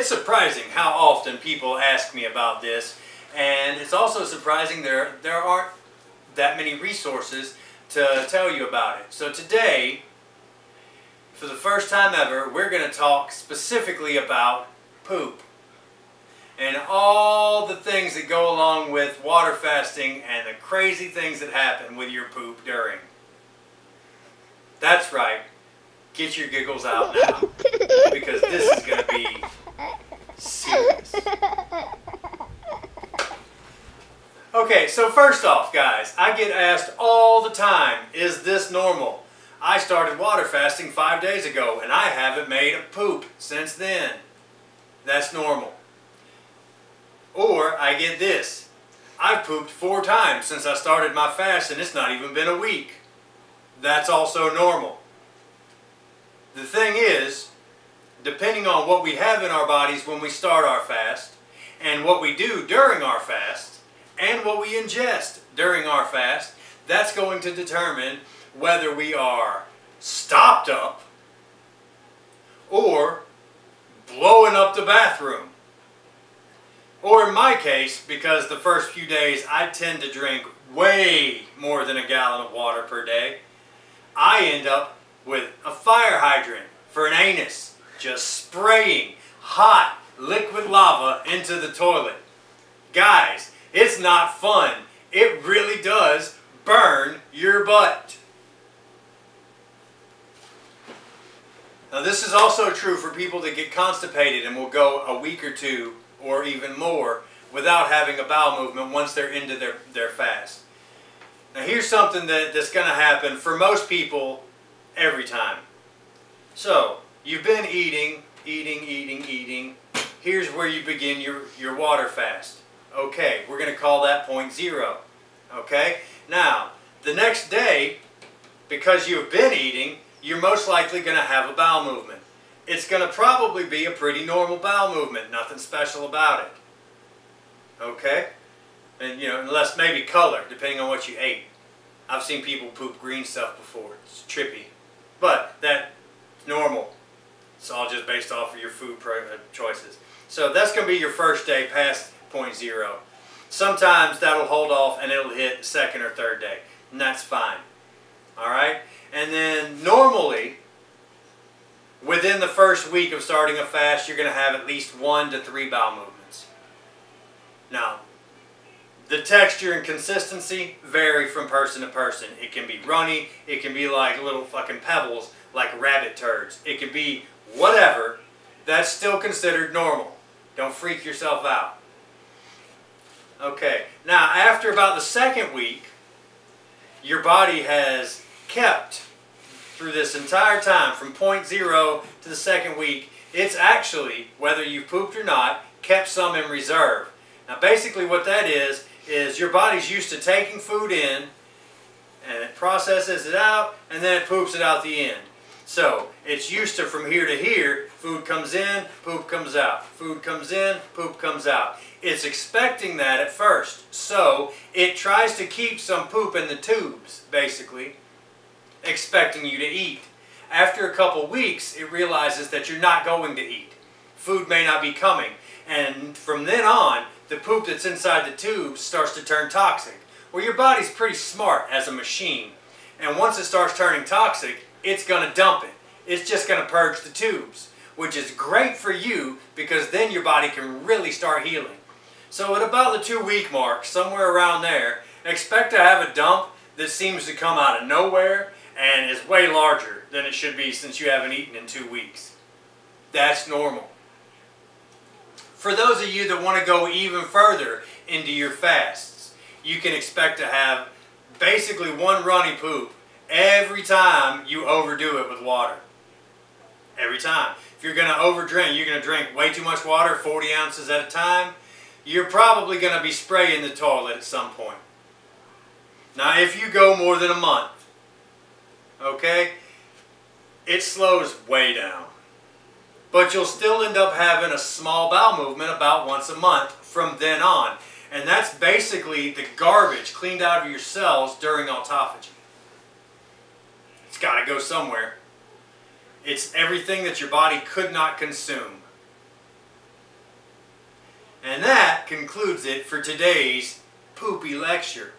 it's surprising how often people ask me about this, and it's also surprising there, there aren't that many resources to tell you about it. So today, for the first time ever, we're going to talk specifically about poop and all the things that go along with water fasting and the crazy things that happen with your poop during. That's right. Get your giggles out now because this is going to be serious. Okay, so first off, guys, I get asked all the time, is this normal? I started water fasting five days ago and I haven't made a poop since then. That's normal. Or I get this. I've pooped four times since I started my fast and it's not even been a week. That's also normal. The thing is, depending on what we have in our bodies when we start our fast, and what we do during our fast, and what we ingest during our fast, that's going to determine whether we are stopped up or blowing up the bathroom. Or in my case, because the first few days I tend to drink way more than a gallon of water per day, I end up with a fire hydrant for an anus, just spraying hot liquid lava into the toilet. Guys, it's not fun. It really does burn your butt. Now this is also true for people that get constipated and will go a week or two or even more without having a bowel movement once they're into their, their fast. Now here's something that, that's going to happen for most people every time. So, you've been eating, eating, eating, eating. Here's where you begin your, your water fast. Okay, we're going to call that point zero. Okay? Now, the next day, because you've been eating, you're most likely going to have a bowel movement. It's going to probably be a pretty normal bowel movement, nothing special about it. Okay? And, you know, unless maybe color, depending on what you ate. I've seen people poop green stuff before. It's trippy. But that's normal. It's all just based off of your food uh, choices. So that's going to be your first day past point zero. Sometimes that'll hold off and it'll hit second or third day. And that's fine. Alright? And then normally, within the first week of starting a fast, you're going to have at least one to three bowel movements. Now, the texture and consistency vary from person to person. It can be runny, it can be like little fucking pebbles, like rabbit turds. It can be whatever. That's still considered normal. Don't freak yourself out. Okay, now after about the second week, your body has kept through this entire time from point zero to the second week, it's actually, whether you pooped or not, kept some in reserve. Now basically what that is, is your body's used to taking food in and it processes it out and then it poops it out the end. So it's used to from here to here, food comes in, poop comes out. Food comes in, poop comes out. It's expecting that at first. So it tries to keep some poop in the tubes, basically, expecting you to eat. After a couple weeks, it realizes that you're not going to eat. Food may not be coming. And from then on, the poop that's inside the tube starts to turn toxic. Well, your body's pretty smart as a machine. And once it starts turning toxic, it's going to dump it. It's just going to purge the tubes, which is great for you because then your body can really start healing. So at about the two week mark, somewhere around there, expect to have a dump that seems to come out of nowhere and is way larger than it should be since you haven't eaten in two weeks. That's normal. For those of you that want to go even further into your fasts, you can expect to have basically one runny poop every time you overdo it with water. Every time. If you're going to overdrink, you're going to drink way too much water, 40 ounces at a time, you're probably going to be spraying the toilet at some point. Now, if you go more than a month, okay, it slows way down but you'll still end up having a small bowel movement about once a month from then on. And that's basically the garbage cleaned out of your cells during autophagy. It's got to go somewhere. It's everything that your body could not consume. And that concludes it for today's poopy lecture.